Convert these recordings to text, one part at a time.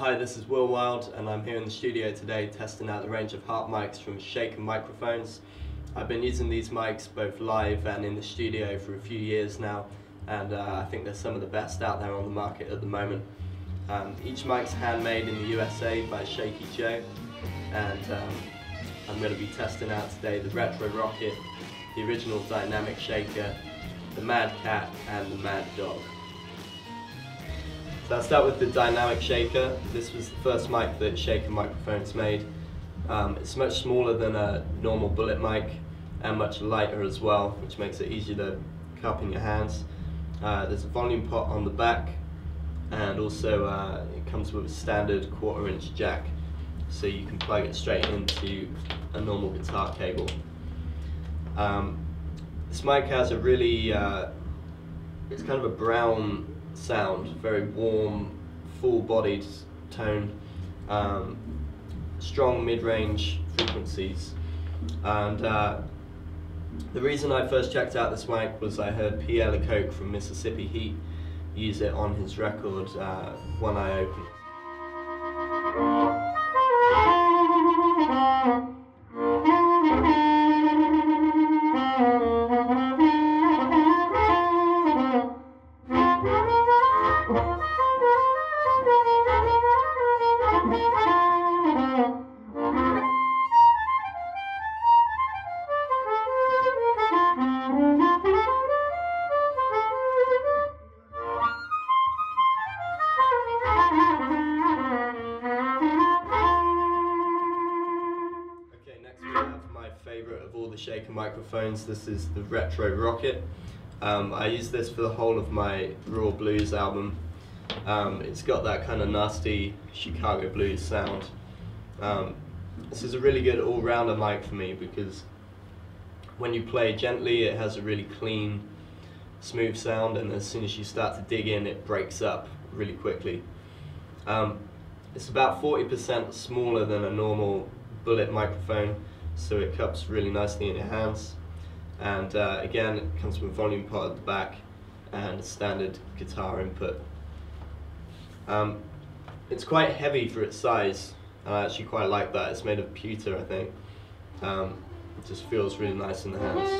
Hi, this is Will Wilde and I'm here in the studio today testing out the range of Harp mics from Shaker Microphones. I've been using these mics both live and in the studio for a few years now and uh, I think they're some of the best out there on the market at the moment. Um, each mic's handmade in the USA by Shaky Joe and um, I'm going to be testing out today the Retro Rocket, the original Dynamic Shaker, the Mad Cat and the Mad Dog. So I'll start with the dynamic shaker. This was the first mic that Shaker Microphones made. Um, it's much smaller than a normal bullet mic and much lighter as well, which makes it easier to cup in your hands. Uh, there's a volume pot on the back and also uh, it comes with a standard quarter inch jack so you can plug it straight into a normal guitar cable. Um, this mic has a really, uh, it's kind of a brown sound, very warm, full-bodied tone, um, strong mid-range frequencies. And uh, the reason I first checked out this mic was I heard Pierre Lacocque from Mississippi Heat use it on his record, uh, One Eye Open. The Shaker microphones. This is the Retro Rocket. Um, I use this for the whole of my Raw Blues album. Um, it's got that kind of nasty Chicago blues sound. Um, this is a really good all-rounder mic for me because when you play gently it has a really clean, smooth sound and as soon as you start to dig in it breaks up really quickly. Um, it's about 40% smaller than a normal bullet microphone, so it cups really nicely in your hands. And uh, again, it comes with a volume pot at the back and a standard guitar input. Um, it's quite heavy for its size, and I actually quite like that. It's made of pewter, I think. Um, it just feels really nice in the hands.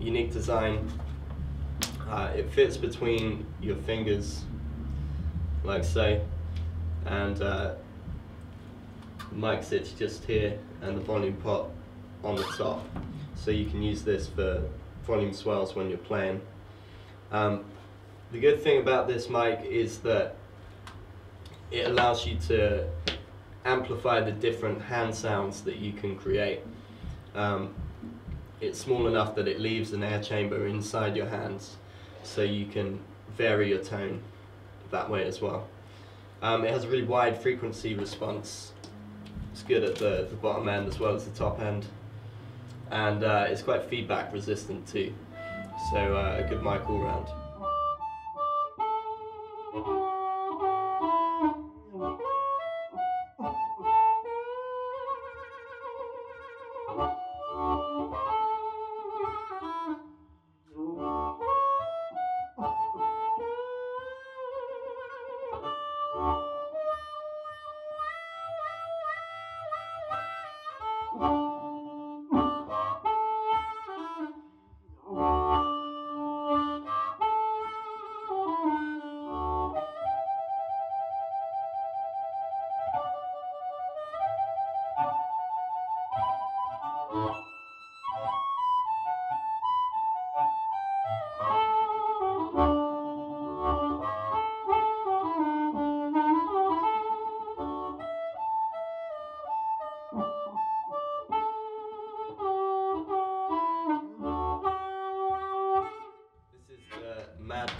Unique design. Uh, it fits between your fingers, like so, and uh, mic sits just here and the volume pot on the top. So you can use this for volume swells when you're playing. Um, the good thing about this mic is that it allows you to amplify the different hand sounds that you can create. Um, it's small enough that it leaves an air chamber inside your hands, so you can vary your tone that way as well. Um, it has a really wide frequency response. It's good at the, the bottom end as well as the top end. And uh, it's quite feedback resistant too. So uh, a good mic all round.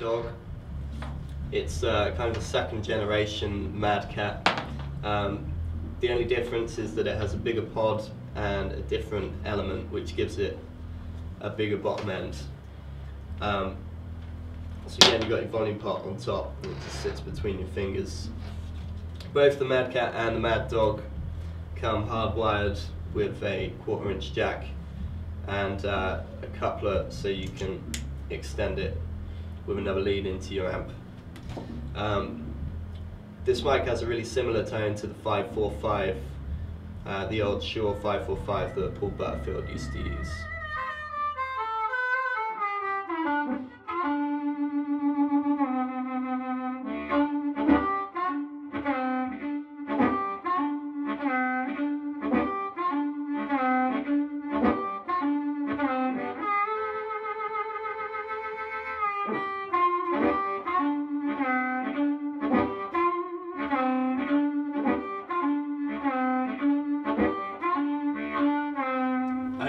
Dog. It's uh, kind of a second generation Mad Cat. Um, the only difference is that it has a bigger pod and a different element which gives it a bigger bottom end. Um, so again you've got your volume pot on top and it just sits between your fingers. Both the Mad Cat and the Mad Dog come hardwired with a quarter inch jack and uh, a coupler so you can extend it with another lead into your amp. Um, this mic has a really similar tone to the 545, uh, the old Shure 545 that Paul Butterfield used to use.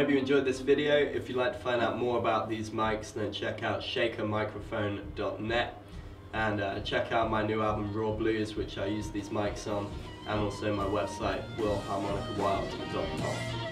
Hope you enjoyed this video. If you'd like to find out more about these mics, then check out shakermicrophone.net and uh, check out my new album Raw Blues, which I use these mics on, and also my website willharmonicawilde.com.